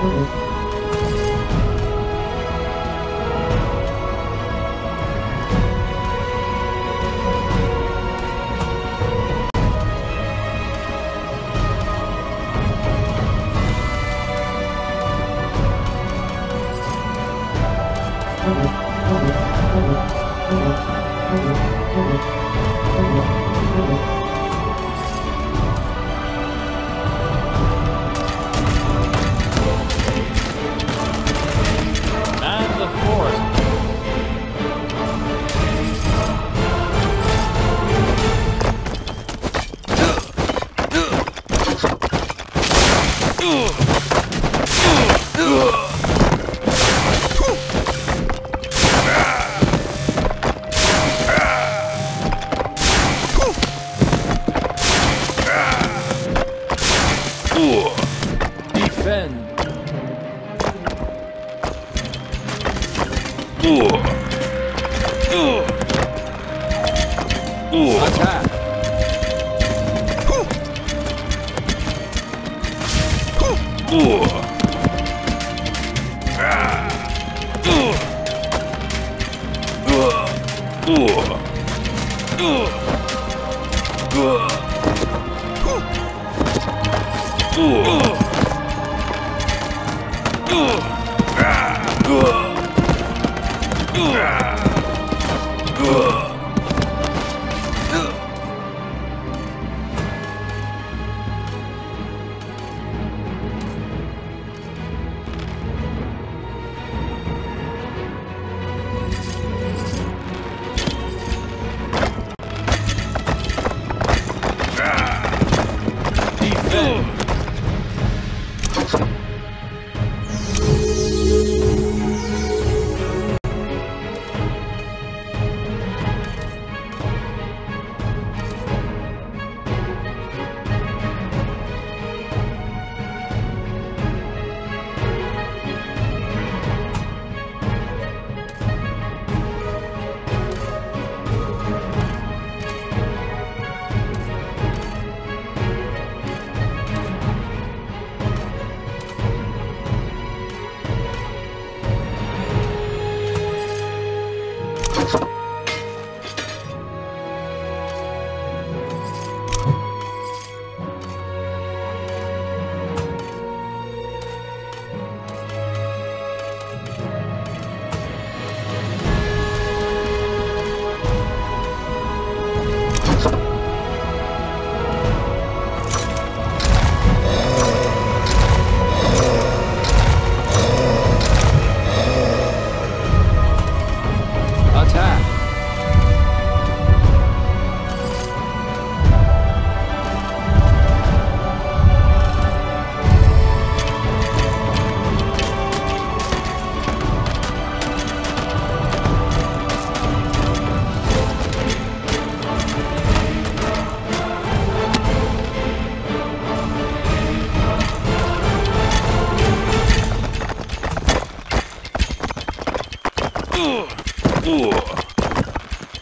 Mm-hmm. Attack. Ugh!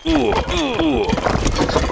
우, 우, 우.